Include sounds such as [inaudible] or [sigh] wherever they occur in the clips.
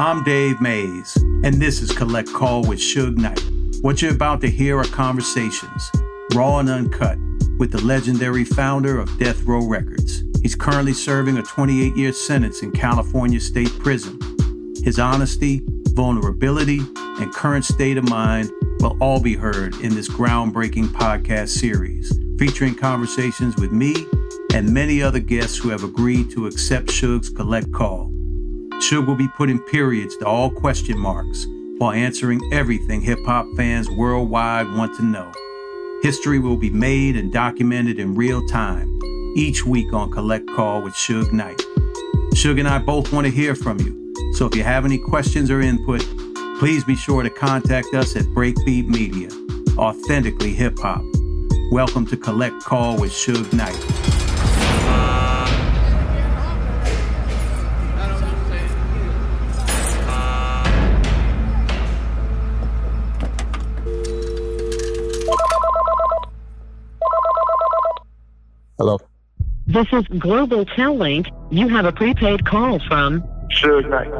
I'm Dave Mays, and this is Collect Call with Suge Knight. What you're about to hear are conversations, raw and uncut, with the legendary founder of Death Row Records. He's currently serving a 28 year sentence in California State Prison. His honesty, vulnerability, and current state of mind will all be heard in this groundbreaking podcast series, featuring conversations with me and many other guests who have agreed to accept Suge's collect call. Suge will be putting periods to all question marks while answering everything hip hop fans worldwide want to know. History will be made and documented in real time each week on Collect Call with Suge Knight. Suge and I both want to hear from you, so if you have any questions or input, please be sure to contact us at Breakbeat Media, authentically hip hop. Welcome to Collect Call with Suge Knight. This is Global Tel Link. You have a prepaid call from Suge Knight.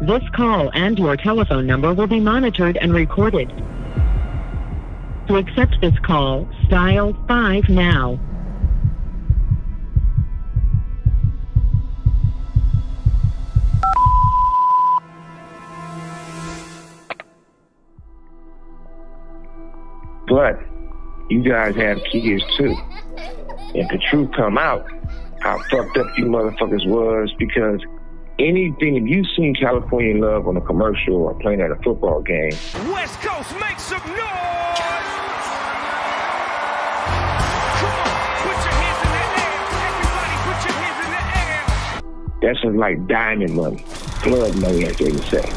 this call and your telephone number will be monitored and recorded. To accept this call, dial 5 now. But you guys have kids too. If the truth come out, how fucked up you motherfuckers was because anything if you seen California Love on a commercial or playing at a football game, West Coast, make some noise! Come on, put your hands in the air. Everybody, put your hands in the air. that's just like diamond money, blood money, as they would say.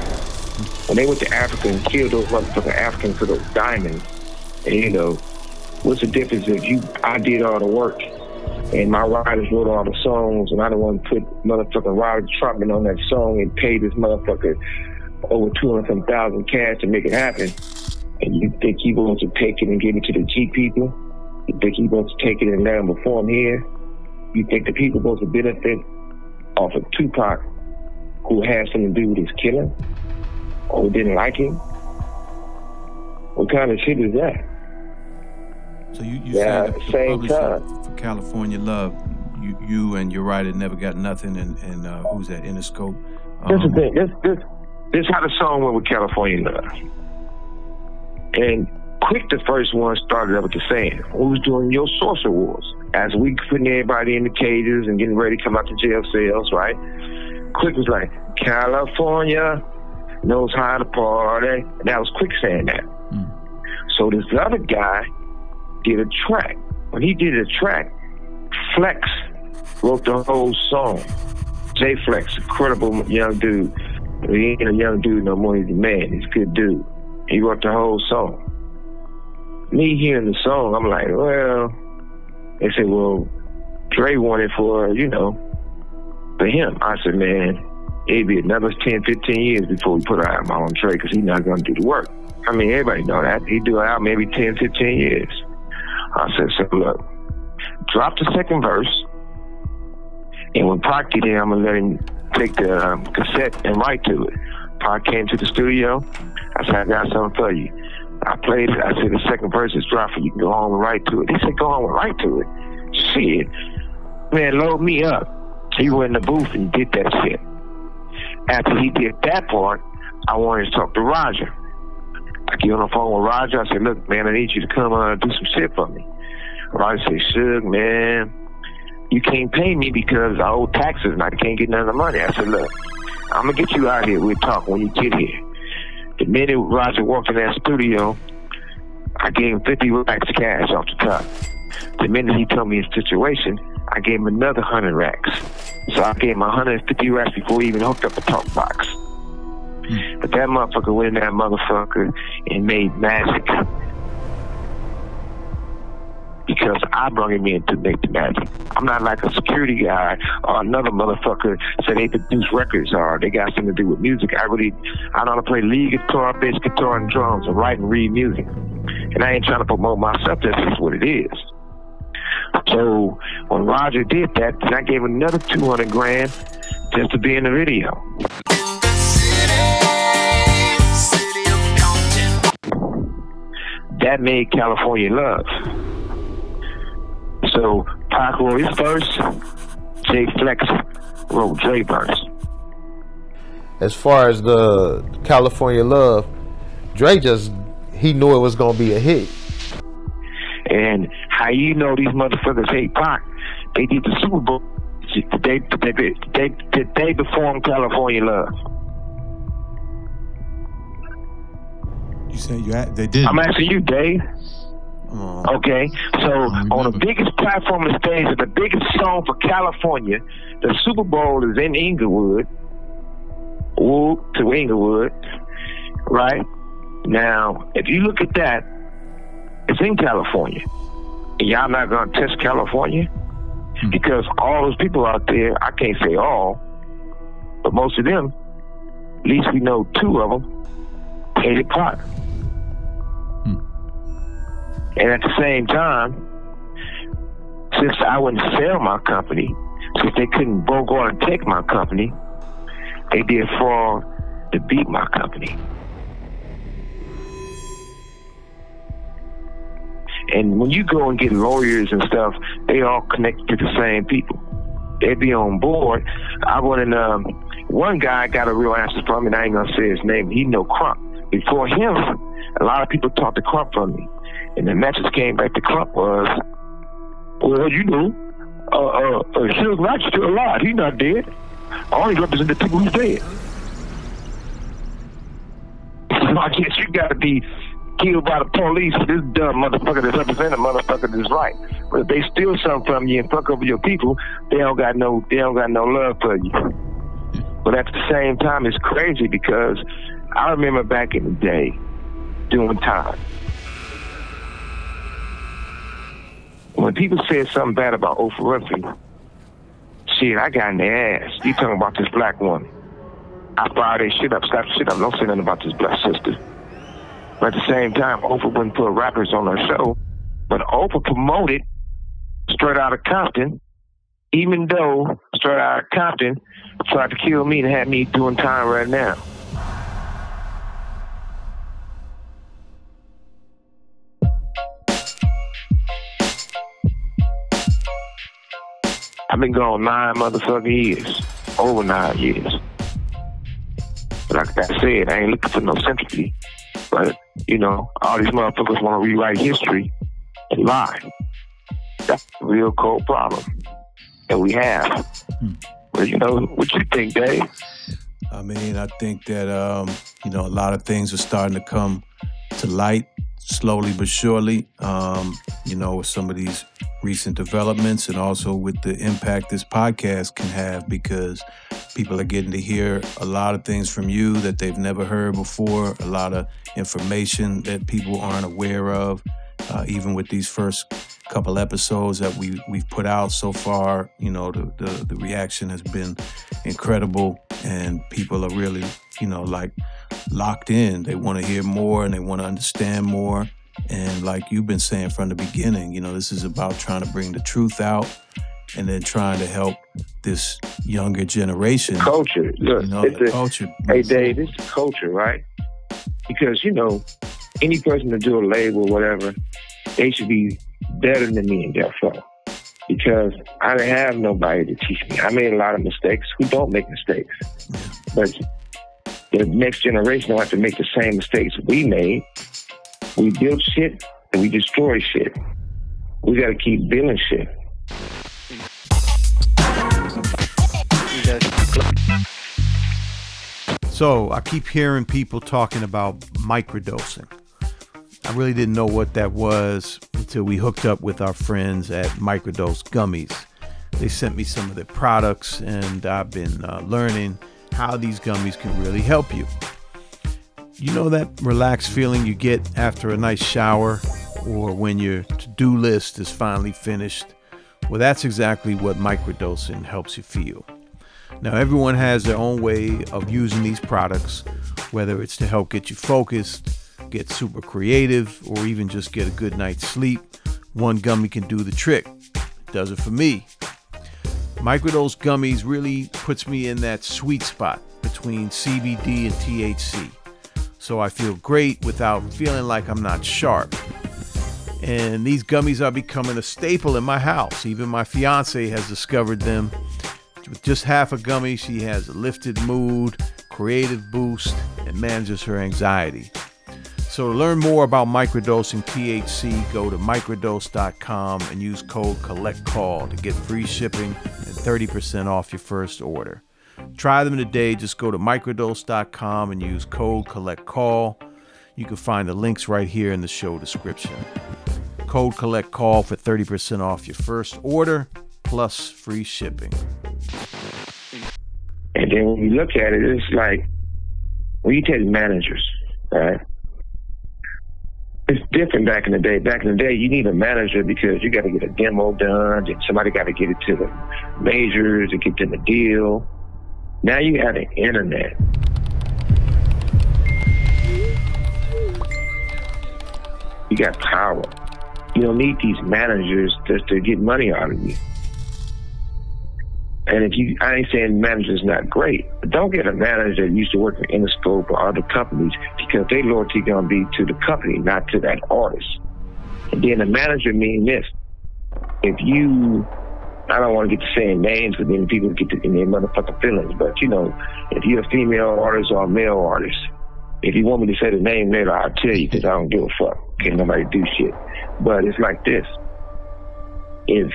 When they went to Africa and killed those motherfucking Africans for those diamonds, and you know, what's the difference if you I did all the work and my writers wrote all the songs and I don't want to put motherfucking Roger Troutman on that song and pay this motherfucker over two hundred some thousand cash to make it happen. And you think he wants to take it and give it to the G people? You think he wants to take it and let them perform here? You think the people supposed to benefit off of Tupac who had something to do with his killing? Or who didn't like him? What kind of shit is that? So you, you Yeah, say the, the same publisher time. for California Love, you, you and your writer never got nothing, and, and uh, who's that, Interscope? This is Um, the thing. This this this how the song went with California Love. And Quik, the first one, started up with the saying, "Who's doing your social wars?" As we putting everybody in the cages and getting ready to come out to jail cells, right? Quik was like, "California knows how to party," and that was Quik saying that. So this other guy did a track. When he did a track, Flex wrote the whole song. J Flex, incredible young dude. He ain't a young dude no more. He's a man. He's a good dude. He wrote the whole song. Me hearing the song, I'm like, well, they said, well, Dre wanted for, you know, for him. I said, man, it'd be another 10, 15 years before we put an album on Dre because he's not going to do the work. I mean, everybody know that. He do an album maybe 10, 15 years. I said, so look, drop the second verse. And when Pac get in, I'm gonna let him take the um, cassette and write to it. Pac came to the studio. I said, I got something for you. I played it. I said, the second verse is dropping. You can go home and write to it. He said, go home and write to it. Shit. Man, load me up. He went in the booth and did that shit. After he did that part, I wanted to talk to Roger. I get on the phone with Roger. I said, look, man, I need you to come uh, do some shit for me. Roger said, Suge, man, you can't pay me because I owe taxes and I can't get none of the money. I said, look, I'm going to get you out here. We'll talk when you get here. The minute Roger walked in that studio, I gave him 50 racks cash off the top. The minute he told me his situation, I gave him another 100 racks. So I gave him 150 racks before he even hooked up the talk box. Mm. But that motherfucker went in that motherfucker and made magic. Because I brought him in to make the magic. I'm not like a security guy or another motherfucker said they produce records or they got something to do with music. I really, I know how to play lead guitar, bass guitar, and drums and write and read music. And I ain't trying to promote myself, that's just what it is. So when Roger did that, then I gave another 200 grand just to be in the video. That made California love. So Pac wrote his verse, Jay Flex wrote Dre verse. As far as the California Love, Dre just he knew it was gonna be a hit. And how you know these motherfuckers hate Pac? They did the Super Bowl. They they they they, they performed California Love. You said you had, they did. I'm asking you, Dave. Okay, so on the biggest platform on the stage, the biggest song for California, the Super Bowl is in Inglewood. Woo to Inglewood, right? Now, if you look at that, it's in California. And y'all not gonna test California? Hmm. Because all those people out there, I can't say all, but most of them, at least we know two of them, hated Pac. And at the same time, since I wouldn't sell my company, since they couldn't out and take my company, they did fraud to beat my company. And when you go and get lawyers and stuff, they all connected to the same people. They'd be on board. I and um, one guy got a real answer from me, and I ain't gonna say his name. He know Crump. Before him, a lot of people talked to Crump from me, and the message came back to Crump was, "Well, you know, uh, uh, uh Suge Knight's still alive. He's not dead. I only represent the people who's dead." So I guess you gotta be killed by the police for this dumb motherfucker that's representing a motherfucker that's right. But if they steal something from you and fuck over your people, they don't got no they don't got no love for you. But at the same time it's crazy because I remember back in the day doing time. When people said something bad about Oprah Winfrey, shit, I got in their ass. You talking about this black woman. I fired their shit up, slap shit up. Don't say nothing about this black sister. But at the same time, Oprah wouldn't put rappers on her show. But Oprah promoted Straight Outta Compton, even though Straight Outta Compton tried to kill me and had me doing time right now. I've been gone nine motherfucking years, over nine years. Like I said, I ain't looking for no sympathy. But, you know, all these motherfuckers want to rewrite history and lie. That's a real cold problem. And we have. But, you know, what you think, Dave? I mean, I think that um, you know a lot of things are starting to come to light slowly but surely. Um, you know, with some of these recent developments, and also with the impact this podcast can have, because people are getting to hear a lot of things from you that they've never heard before. A lot of information that people aren't aware of. Uh, even with these first couple episodes that we we've put out so far, you know, the, the the reaction has been incredible, and people are really, you know, like locked in. They want to hear more and they want to understand more. And like you've been saying from the beginning, you know, this is about trying to bring the truth out and then trying to help this younger generation. Culture. Look, You know, it's a, culture. Hey, Dave, it's culture, right? Because, you know, any person to do a label or whatever, they should be better than me in their flow. Because I didn't have nobody to teach me. I made a lot of mistakes. We don't make mistakes. But the next generation don't have to make the same mistakes we made. We build shit and we destroy shit. We got to keep building shit. So I keep hearing people talking about microdosing. I really didn't know what that was until we hooked up with our friends at Microdose Gummies. They sent me some of their products, and I've been uh, learning how these gummies can really help you. You know that relaxed feeling you get after a nice shower or when your to do list is finally finished? Well, that's exactly what microdosing helps you feel. Now, everyone has their own way of using these products, whether it's to help get you focused, get super creative, or even just get a good night's sleep. One gummy can do the trick. It does it for me. Microdose gummies really puts me in that sweet spot between CBD and THC. So I feel great without feeling like I'm not sharp. And these gummies are becoming a staple in my house. Even my fiance has discovered them. With just half a gummy, she has a lifted mood, creative boost, and manages her anxiety. So to learn more about microdosing THC, go to microdose.com and use code CollectCall to get free shipping and 30% off your first order. Try them today. Just go to microdose.com and use code CollectCall. You can find the links right here in the show description. Code CollectCall for 30% off your first order plus free shipping. And then when you look at it, it's like when you take managers, right? It's different back in the day. Back in the day, you need a manager because you got to get a demo done, and somebody got to get it to the majors to get them a deal. Now you have the internet. You got power. You don't need these managers just to get money out of you. And if you, I ain't saying manager's not great, but don't get a manager that used to work for Interscope or other companies because their loyalty gonna be to the company, not to that artist. And then the manager mean this: if you, I don't want to get to saying names, but then people get to, in their motherfucking feelings. But you know, if you're a female artist or a male artist, if you want me to say the name later, I'll tell you because I don't give a fuck. Can't nobody do shit. But it's like this: if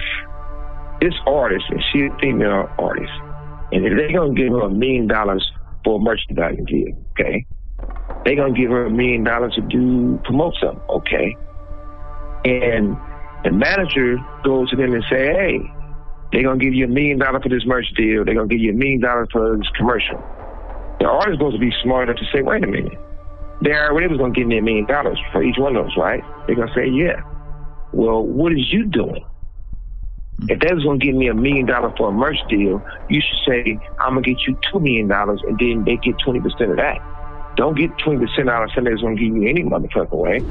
this artist, and she's a female artist, and if they're gonna give her a million dollars for a merchandising gig, okay, they're gonna give her a million dollars to do promote something, okay, and the manager goes to them and say, hey, they're gonna give you a million dollars for this merch deal, they're gonna give you a million dollars for this commercial. The artist supposed to be smart enough to say, wait a minute, they already was gonna give me a million dollars for each one of those, right? They're gonna say, yeah. Well, what is you doing? If they was gonna give me a million dollars for a merch deal, you should say, I'm gonna get you two million dollars and then they get twenty percent of that. Don't get twenty percent out of somebody's gonna give you any motherfucking way.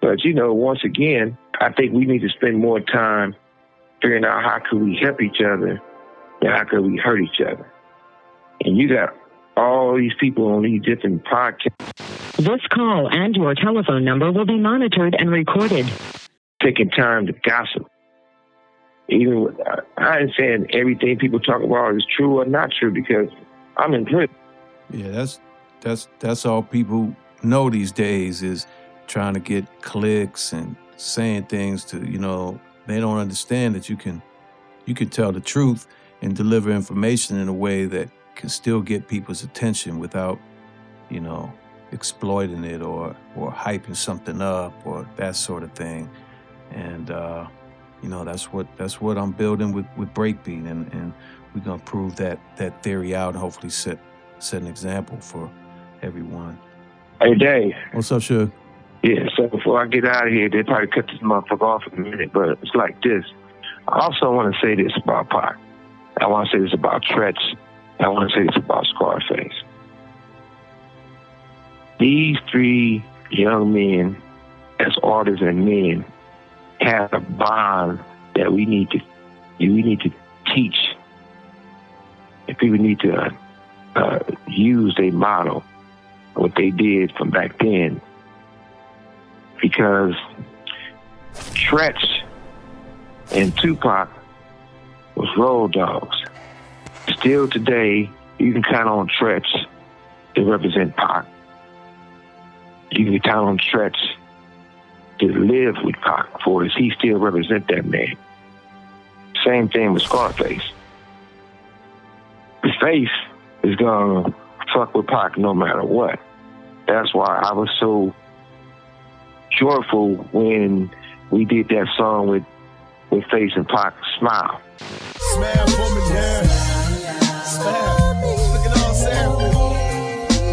But you know, once again, I think we need to spend more time figuring out how could we help each other and how could we hurt each other. And you got all these people on these different podcasts This call and your telephone number will be monitored and recorded. taking time to gossip. Even with, I ain't saying everything people talk about is true or not true because I'm in prison. Yeah, that's that's that's all people know these days is trying to get clicks and saying things to you know they don't understand that you can you can tell the truth and deliver information in a way that can still get people's attention without you know exploiting it or or hyping something up or that sort of thing and uh you know that's what that's what I'm building with with breakbeat and and we're gonna prove that that theory out and hopefully set set an example for everyone. Hey, Dave. What's up, Suge? Yeah, so before I get out of here, they probably cut this motherfucker off in a minute, but it's like this. I also want to say this about Pac. I want to say this about Treach. I want to say this about Scarface. These three young men, as artists and men, have a bond that we need to we need to teach. And people need to uh, use a model what they did from back then because Treach and Tupac was road dogs. Still today, you can count on Treach to represent Pac. You can count on Treach to live with Pac for us. He still represent that man. Same thing with Scarface. The face is gonna fuck with Pac no matter what. That's why I was so joyful when we did that song with with Face and Pac, Smile. Smile for me now. Smile. Look at all Sam.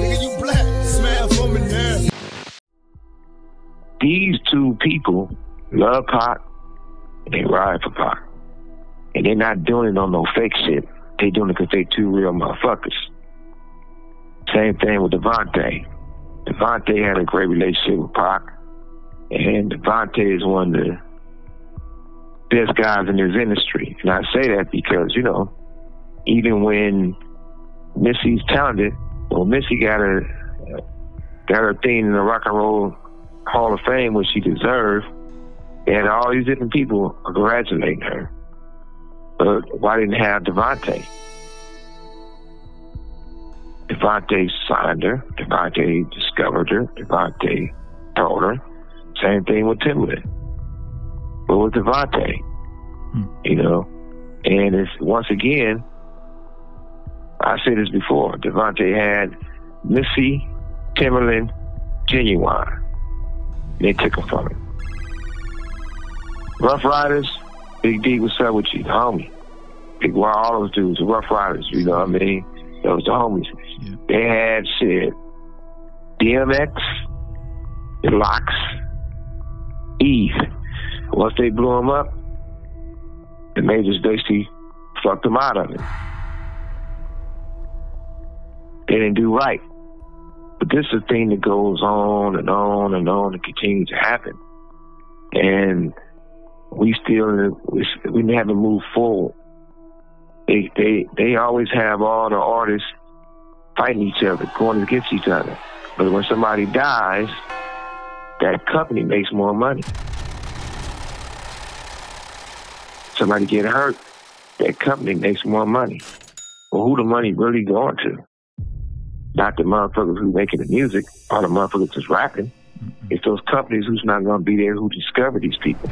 Nigga, you black. Smile for me now. These two people love Pac and they ride for Pac. And they're not doing it on no fake shit. They doing it because they two real motherfuckers. Same thing with Devante. Devante had a great relationship with Pac. And Devante is one of the best guys in his industry. And I say that because, you know, even when Missy's talented, well, Missy got a got her thing in the Rock and Roll Hall of Fame, which she deserved, and all these different people are congratulating her. But why didn't have Devante? Devante signed her. Devante discovered her. Devante told her. Same thing with Timbaland. But with Devante, hmm. you know, and it's once again, I said this before. Devante had Missy, Timbaland, Genuine. They took them from him. Ruff Ryders, Big D, what's up with you? The homie. Big Y, all those dudes, the Ruff Ryders, you know what I mean? Those the homies. Yeah. They had shit. DMX, the LOX, Eve. Once they blew him up, the majors basically fucked him out of it. They didn't do right. But this is a thing that goes on and on and on and continues to happen. And we still we haven't moved forward. They they they always have all the artists fighting each other, going against each other. But when somebody dies, that company makes more money. Somebody get hurt, that company makes more money. Well, who the money really going to? Not the motherfuckers who making the music, or the motherfuckers that's rapping. Mm-hmm. It's those companies who's not going to be there who discover these people.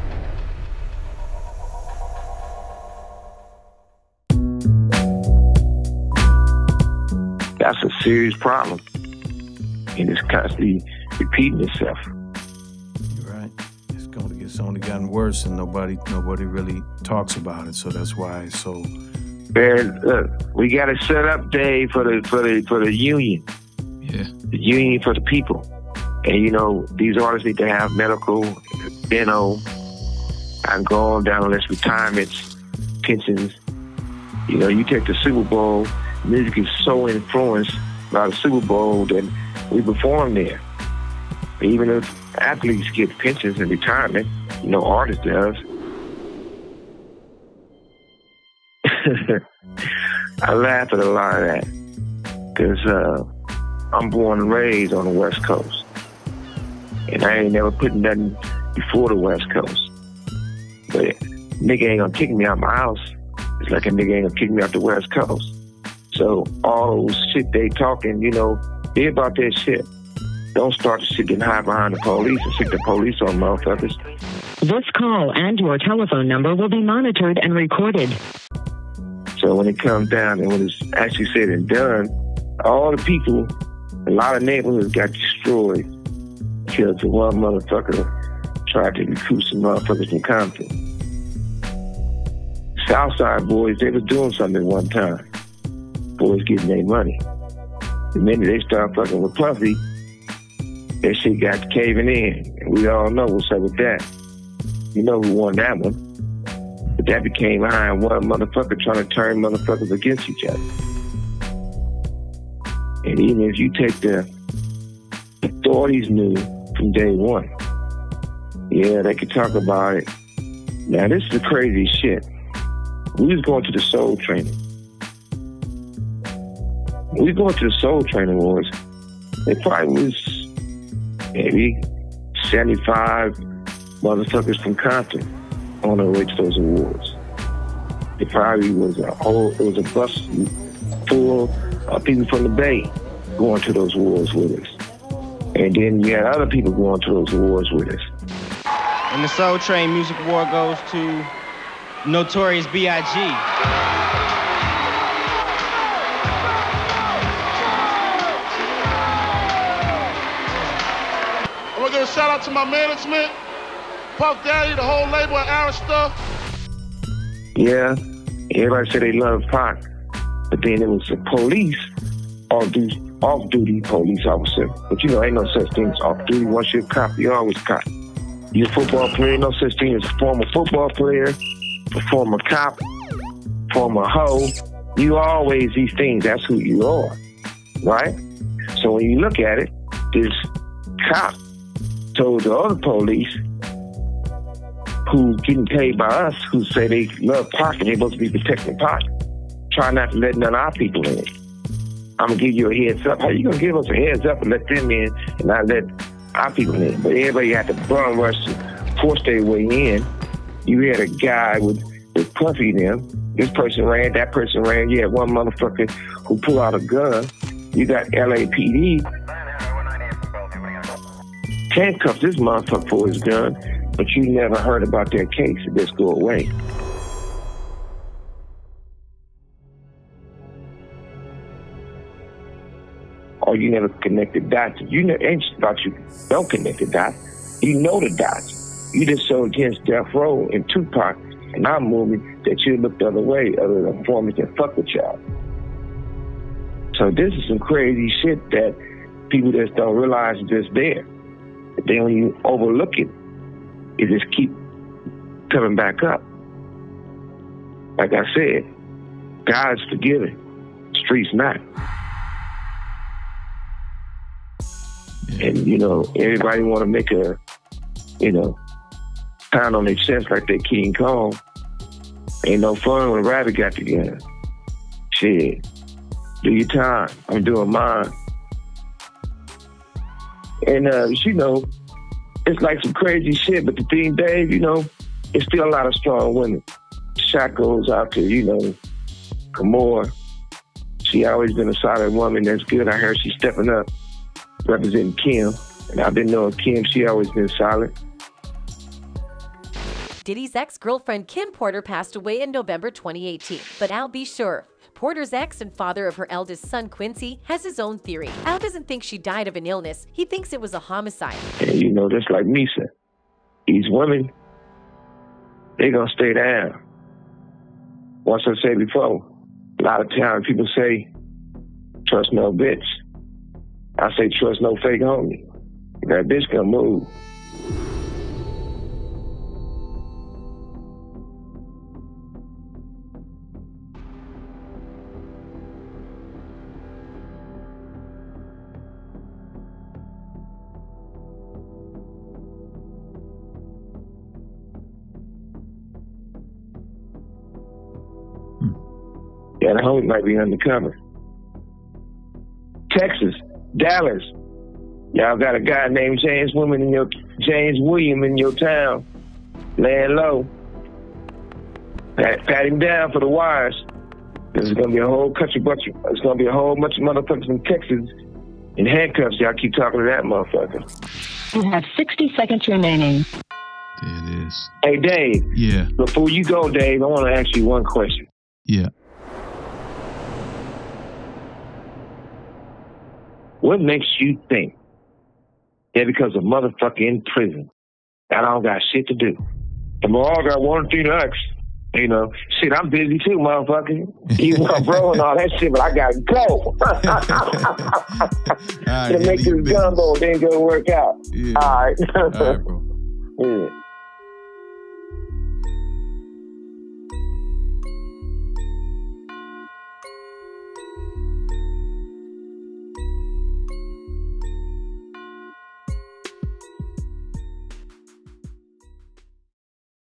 That's a serious problem. And it's constantly repeating itself. You're right. It's going to get only gotten worse and nobody nobody really talks about it. So that's why it's so Man, look, we got to set up day for the for the for the union. Yeah. The union for the people. And you know, these artists need to have medical, dental, and go on down the list, retirements, pensions. You know, you take the Super Bowl, music is so influenced by the Super Bowl that we perform there. Even if athletes get pensions and retirement, you know, artists does. [laughs] I laugh at a lot of that because uh, I'm born and raised on the West Coast. And I ain't never put nothing before the West Coast. But nigga ain't gonna kick me out my house. It's like a nigga ain't gonna kick me out the West Coast. So all those shit they talking, you know, be about that shit. Don't start to sit and hide behind the police and stick the police on motherfuckers. This call and your telephone number will be monitored and recorded. So when it comes down and when it's actually said and done, all the people, a lot of neighborhoods got destroyed because the one motherfucker tried to recruit some motherfuckers from Compton. Southside boys, they was doing something at one time. Boys getting their money. The minute they start fucking with Puffy, that shit got caving in. And we all know what's up with that. You know who won that one. But that became behind one motherfucker trying to turn motherfuckers against each other. And even if you take the authorities knew from day one, yeah, they could talk about it. Now this is the crazy shit. We was going to the soul training. We going to the Soul Train Awards. It probably was maybe 75 motherfuckers from Compton on our way to those awards. It probably was a whole, it was a bus full of uh, people from the Bay going to those awards with us. And then you had other people going to those awards with us. And the Soul Train Music Award goes to Notorious B.I.G. give a shout out to my management. Puff Daddy, the whole label, Arista. Yeah, everybody said they love Pac, but then it was the police, off duty, off duty police officer. But you know, ain't no such thing as off duty. Once you're a cop, you're always a cop. You're a football player, no such thing as a former football player, a former cop, former hoe. You always these things. That's who you are, right? So when you look at it, this cop told the other police who getting paid by us, who say they love and they to be protecting Pac, try not to let none of our people in. I'm gonna give you a heads up. How you gonna give us a heads up and let them in and not let our people in? But everybody had to bum rush to force their way in. You had a guy with with Puffy them. This person ran, that person ran. You had one motherfucker who pulled out a gun. You got LAPD handcuffed this motherfucker for his gun, but you never heard about that case. It just go away. Or you never connected dots. You know, ain't about you don't connect the dots. You know the dots. You just so against Death Row and Tupac and our movie that you look the other way, other than informants that fuck with y'all. So this is some crazy shit that people just don't realize is just there. They don't even overlook it. It just keep coming back up. Like I said, God's forgiving, streets not. And you know, everybody want to make a, you know, pound on their chest like they King Kong. Ain't no fun when a rabbit got together. Shit, do your time. I'm doing mine. And uh, you know, it's like some crazy shit. But the thing, Dave, you know, it's still a lot of strong women. Shot goes out to you know, Kimora. She always been a solid woman. That's good. I heard she's stepping up, representing Kim. And I've been knowing Kim. She always been solid. Diddy's ex girlfriend Kim Porter passed away in November 2018. But Al B. Sure, Porter's ex and father of her eldest son, Quincy, has his own theory. Al doesn't think she died of an illness, he thinks it was a homicide. And you know, just like Misa, these women, they gonna stay down. Once I said before, a lot of times people say, trust no bitch. I say, trust no fake homie. That bitch gonna move. Yeah, the homie might be undercover. Texas, Dallas. Y'all got a guy named James William in your James William in your town. Laying low. Pat, pat him down for the wires. There's gonna be a whole country bunch of, there's gonna be a whole bunch of motherfuckers in Texas in handcuffs. Y'all keep talking to that motherfucker. You have 60 seconds remaining. There it is. Hey Dave, Yeah. before you go, Dave, I wanna ask you one question. Yeah. What makes you think that because a motherfucker in prison, I don't got shit to do? I'm all got one thing next. You know, shit, I'm busy too, motherfucker. You [laughs] my bro and all that shit, but I gotta go. All right, to make this gumbo, then go work out. Yeah. All right. All right, bro. [laughs] yeah.